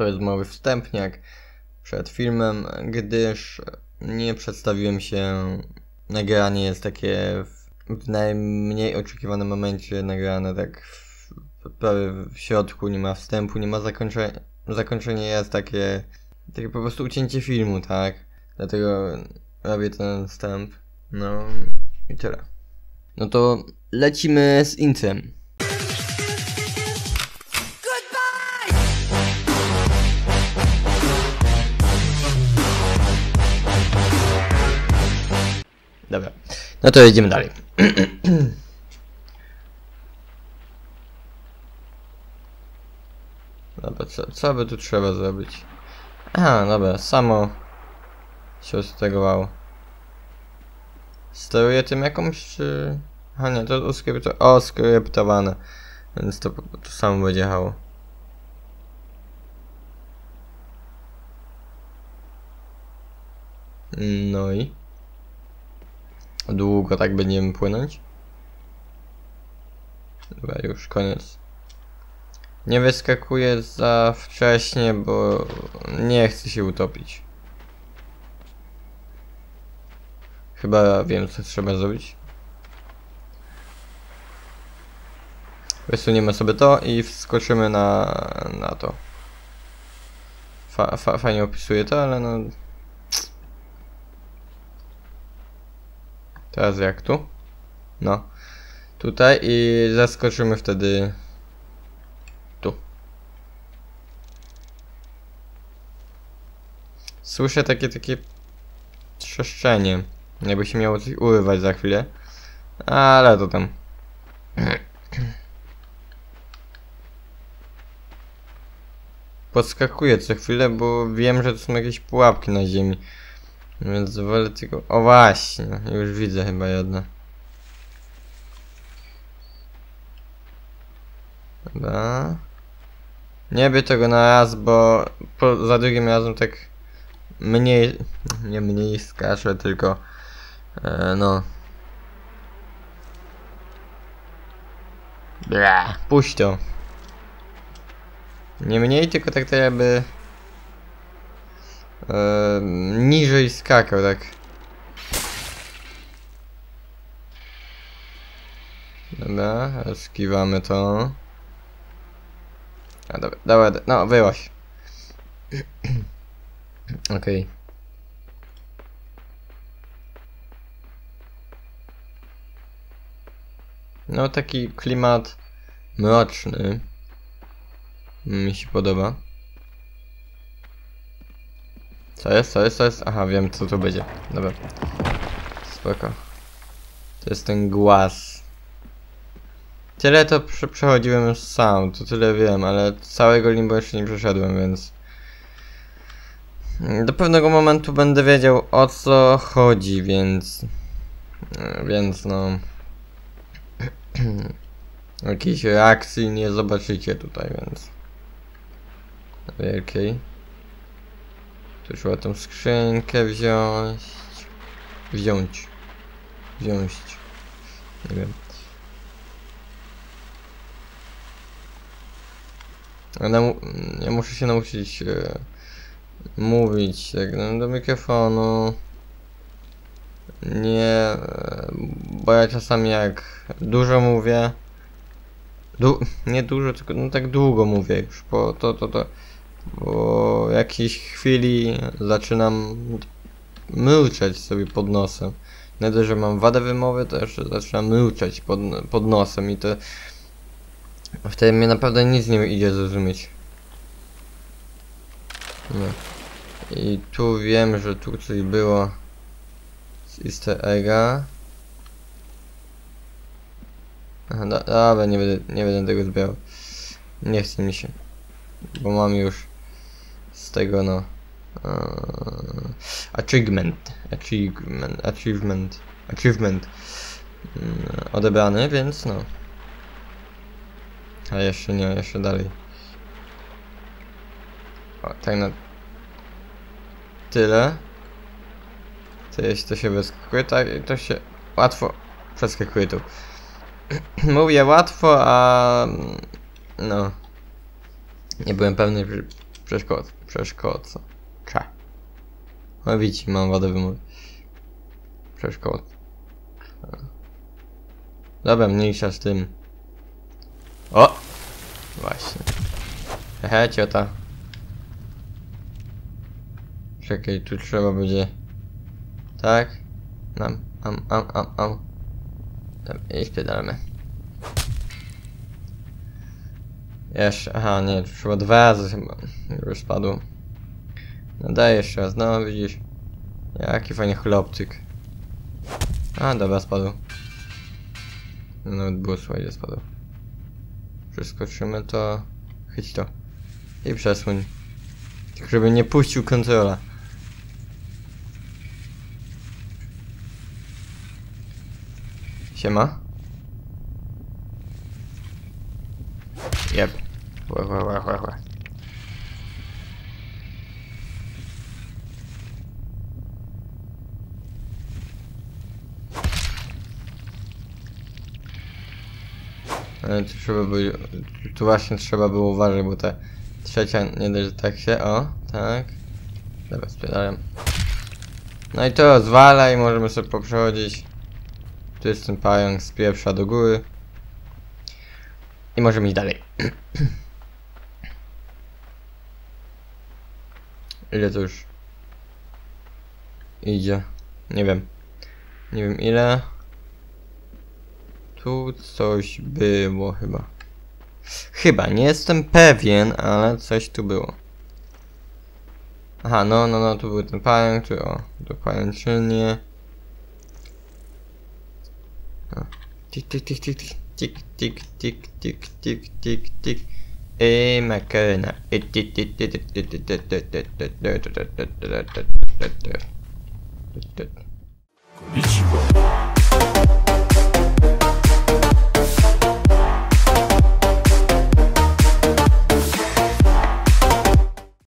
To jest mały wstępniak przed filmem, gdyż nie przedstawiłem się. Nagranie jest takie w, najmniej oczekiwanym momencie nagrane, tak w, prawie w środku, nie ma wstępu, nie ma zakończenia. Zakończenie jest takie, takie po prostu ucięcie filmu, tak? Dlatego robię ten wstęp. No i tyle. No to lecimy z intrem. No to jedziemy dalej. Dobra, co, co by tu trzeba zrobić? Aha, dobra, samo się sterowało. Steruję tym jakąś, czy... Nie, to uskrypto... O, skryptowane. Więc to, to samo będzie jechało. No i... Długo tak będziemy płynąć? Dobra, już koniec. Nie wyskakuję za wcześnie, bo nie chcę się utopić. Chyba wiem, co trzeba zrobić. Wysuniemy sobie to i wskoczymy na, na to. Fa, fa, fajnie opisuje to, ale no... Teraz jak tu? No. Tutaj i zaskoczymy wtedy tu. Słyszę takie, takie trzeszczenie. Jakby się miało coś urywać za chwilę. Ale to tam. Podskakuję co chwilę, bo wiem, że to są jakieś pułapki na ziemi. Więc wolę tylko... O właśnie, już widzę chyba jedno. Dobra. Nie by tego na raz, bo po, za drugim razem tak mniej, nie mniej skaczę, tylko e, no. Bra, puść to. Nie mniej, tylko tak to jakby niżej skakał, tak. Dobra, skiwamy to. A dobra, dobra, no wyłaś. Okej. No taki klimat mroczny. Mi się podoba. Co jest, co jest, co jest? Aha, wiem co to będzie. Dobra. Spoko. To jest ten głaz. Tyle to prze przechodziłem sam, to tyle wiem, ale całego limbo jeszcze nie przeszedłem, więc... Do pewnego momentu będę wiedział o co chodzi, więc... Więc no... Jakiejś reakcji nie zobaczycie tutaj, więc... Wielkiej. Tu trzeba tą skrzynkę wziąć... Wziąć. Wziąć. Nie wiem. Ja muszę się nauczyć e, mówić tak, no, do mikrofonu. Nie, e, bo ja czasami jak dużo mówię, du, nie dużo, tylko no tak długo mówię już, bo to, to, to, po jakiejś chwili zaczynam mruczeć sobie pod nosem. Nie dość, że mam wadę wymowy, to jeszcze zaczynam mruczeć pod, pod nosem i to Wtedy mnie naprawdę nic nie idzie zrozumieć. No. I tu wiem, że tu coś było z easter egga. Aha, do, dobra, nie będę, nie będę tego zbierał. Nie chce mi się. Bo mam już z tego no... Uh, achievement, achievement, achievement, achievement um, odebrany, więc no. A jeszcze nie, jeszcze dalej. O, tak na tyle. To jeśli to się wyskakuje, tak to się łatwo przeskakuje tu. Mówię łatwo, a no nie byłem pewny, Przeszkodzę, przeszkodzę. Cze. No widzicie, mam wodę wymówić. Przeszkodzę. Dobra, mniejsza z tym. O! Właśnie. Hehe, ciota. Czekaj, tu trzeba będzie... Tak? Nam, am, am, am, am. Tam, i spiedalamy. Jeszcze, aha, nie, trzeba dwa razy chyba. Już spadł. No daj jeszcze raz, no widzisz. Jaki fajny chłopczyk. A, dobra, spadł. No, nawet było słychać, że spadł. Przeskoczymy to... Chyć to. I przesuń. Tylko żeby nie puścił kontrola. Siema. Jeb. Łe, łe, łe, łe. Ale tu trzeba było, tu właśnie trzeba było uważać, bo ta trzecia nie dość, że tak się, o, tak. Dobra, sprzedałem. No i to zwala możemy sobie poprzechodzić. Tu jest ten pająk z pierwsza do góry. I możemy iść dalej. ile to już idzie? Nie wiem. Nie wiem ile. Tu coś było chyba. Chyba, nie jestem pewien, ale coś tu było. Aha, no, no, no, tu był ten pająk, tu, o, tu pajęczynie. O. Tik, tik, tik, tik, tick, tick, tick, tick, tick, tick, tick. E Macarena. Konnichiwa.